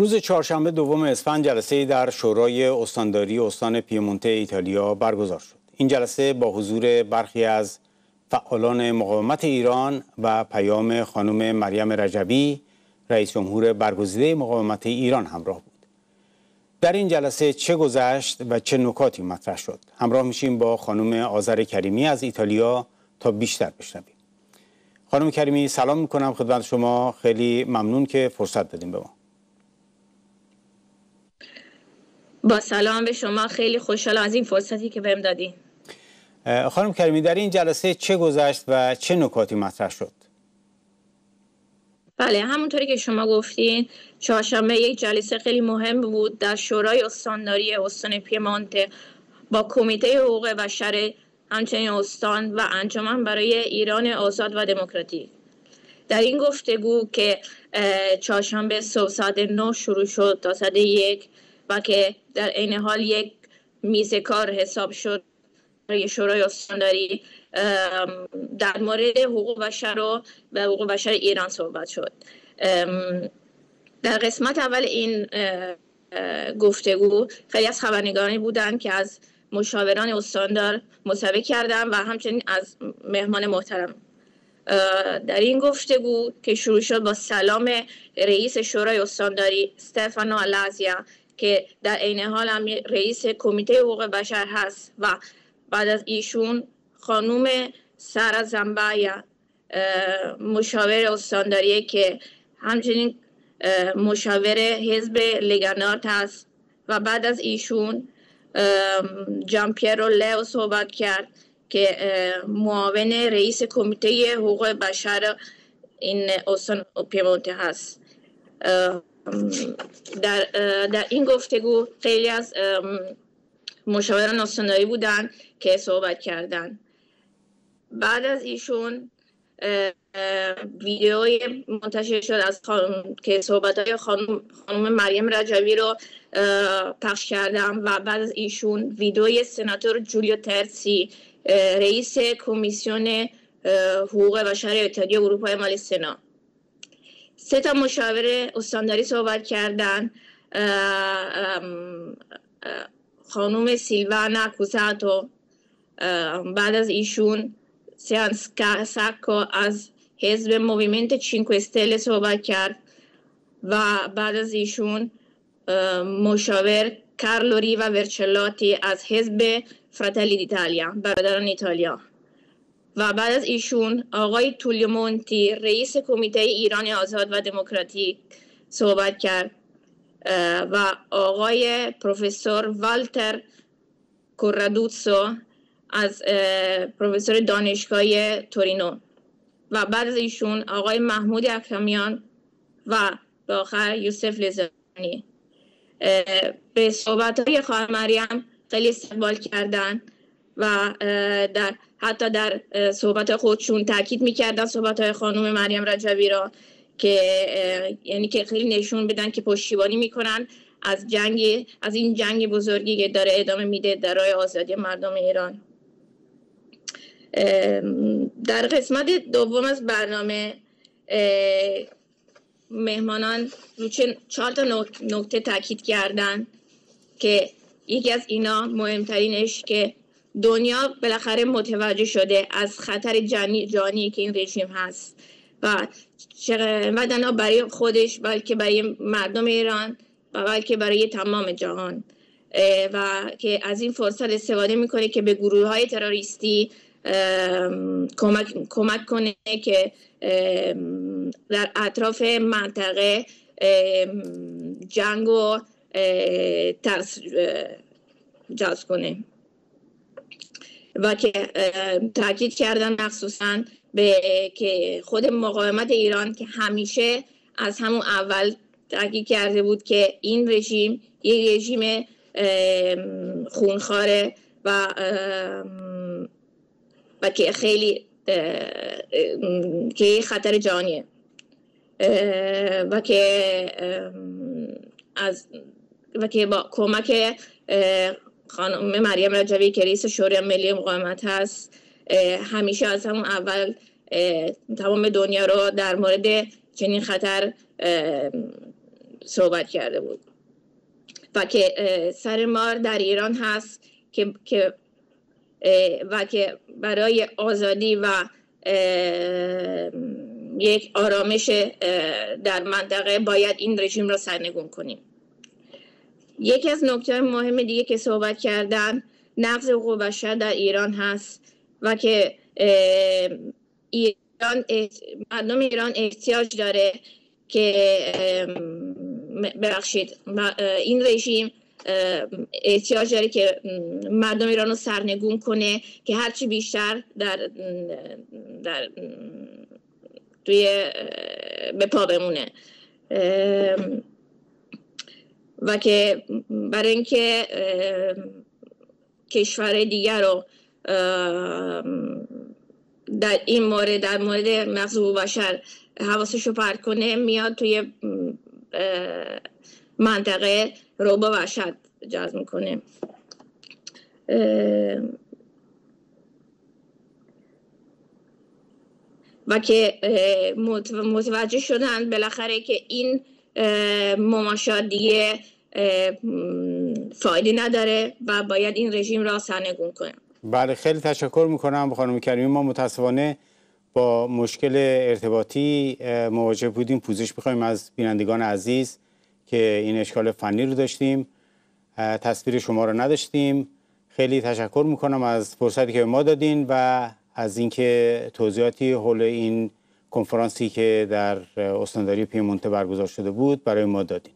روز چهارشنبه دوم اسفند جلسه در شورای استانداری استان پیمونته ایتالیا برگزار شد. این جلسه با حضور برخی از فعالان مقاومت ایران و پیام خانم مریم رجبی رئیس جمهور برگزیده مقاومت ایران همراه بود. در این جلسه چه گذشت و چه نکاتی مطرح شد؟ همراه میشیم با خانم آذر کریمی از ایتالیا تا بیشتر بشنویم. خانم کریمی سلام می‌کنم خدمت شما خیلی ممنون که فرصت دادیم به ما. با سلام به شما خیلی خوشحال از این فرصتی که بهم دادین. خانم کریمی در این جلسه چه گذشت و چه نکاتی مطرح شد؟ بله همونطوری که شما گفتین چهارشنبه یک جلسه خیلی مهم بود در شورای استانداری استان پیمانته با کمیته حقوق بشر همچنین استان و انجمن برای ایران آزاد و دموکراتیک. در این گفتگو که چهارشنبه صبح ساعت 9 شروع شد تا ساعت یک و که در این حال یک میز کار حساب شد برای شورای استانداری در مورد حقوق بشر و حقوق بشر ایران صحبت شد. در قسمت اول این گفتگو خیلی از خبرنگارانی بودند که از مشاوران استاندار مصوبه کردم و همچنین از مهمان محترم. در این گفتگو که شروع شد با سلام رئیس شورای استانداری استفانو الازیا که در عین حال هم رئیس کمیته حقوق بشر هست و بعد از ایشون خانوم سارا زنبایا مشاور استانداریه که همچنین مشاور حزب لگانارت هست و بعد از ایشون جامپیرو لئو صحبت کرد که معاون رئیس کمیته حقوق بشر این استان پیمونته هست. در, در این گفتگو خیلی از مشاوران استانداری بودن که صحبت کردن. بعد از ایشون ویدیوی منتشر شد از که صحبت های خانم, خانم مریم رجوی رو پخش کردم و بعد از ایشون ویدیوی سناتور جولیو ترسی رئیس کمیسیون حقوق بشر اتحادیه اروپای مالی سنا. سه تا مشاور استانداری صحبت کردن. خانوم سیلوانا کوزاتو بعد از ایشون سیانس ساکو از حزب Movimento Cinque Stelle صحبت کرد. و بعد از ایشون مشاور کارلو ریوا ورچلاتی از حزب Fratelli d'Italia برادران ایتالیا. و بعد از ایشون آقای تولیمونتی رئیس کمیته ایران آزاد و دموکراتیک صحبت کرد و آقای پروفسور والتر کورادوتسو از پروفسور دانشگاه تورینو و بعد از ایشون آقای محمود اکرمیان و به آخر یوسف لزانی. به صحبت های خواهر مریم خیلی استقبال کردن. و در حتی در صحبت خودشون تاکید می‌کردن صحبت های خانم مریم رجبی را که یعنی که خیلی نشون بدن که پشتیبانی می‌کنن. از جنگ از این جنگ بزرگی که داره ادامه میده در راه آزادی مردم ایران. در قسمت دوم از برنامه مهمانان رو چهار تا نکته تاکید کردن که یکی از اینا مهمترینش که دنیا بالاخره متوجه شده از خطر جانی, جانی که این رژیم هست. و چقدر برای خودش بلکه برای مردم ایران و بلکه برای تمام جهان. و که از این فرصت استفاده می‌کنه که به گروه های تروریستی کمک, کمک کنه که در اطراف منطقه جنگ و ترس جذب کنه. و که تاکید کردن مخصوصا به که خود مقاومت ایران که همیشه از همون اول تاکید کرده بود که این رژیم یه رژیم خونخواره و و که خیلی که خطر جانیه. و که از و که با کمک خانم مریم رجوی که رئیس شورای ملی مقاومت هست همیشه از همون اول تمام دنیا رو در مورد چنین خطر صحبت کرده بود. و که سر مار در ایران هست که و که برای آزادی و یک آرامش در منطقه باید این رژیم را سرنگون کنیم. یکی از نکته مهم دیگه که صحبت کردن نقض حقوق بشر در ایران هست و که ایران مردم ایران احتیاج داره که ببخشید این رژیم احتیاج داره که مردم ایران رو سرنگون کنه که هرچی بیشتر در, در توی به پا بمونه. و که برای اینکه کشور دیگر رو در این مورد در مورد مغزو بشر حواسش رو پرد کنه میاد توی منطقه روبا وحشت جذب می‌کنه. و که متوجه شدن بالاخره که این مماشات دیگه فایده نداره و باید این رژیم را سرنگون کنه. بله خیلی تشکر می‌کنم خانم کریمی. ما متاسفانه با مشکل ارتباطی مواجه بودیم. پوزش می‌خوایم از بینندگان عزیز که این اشکال فنی رو داشتیم. تصویر شما رو نداشتیم. خیلی تشکر می‌کنم از فرصتی که به ما دادین و از اینکه توضیحاتی حول این کنفرانسی که در استانداری پیمونته برگزار شده بود برای ما دادین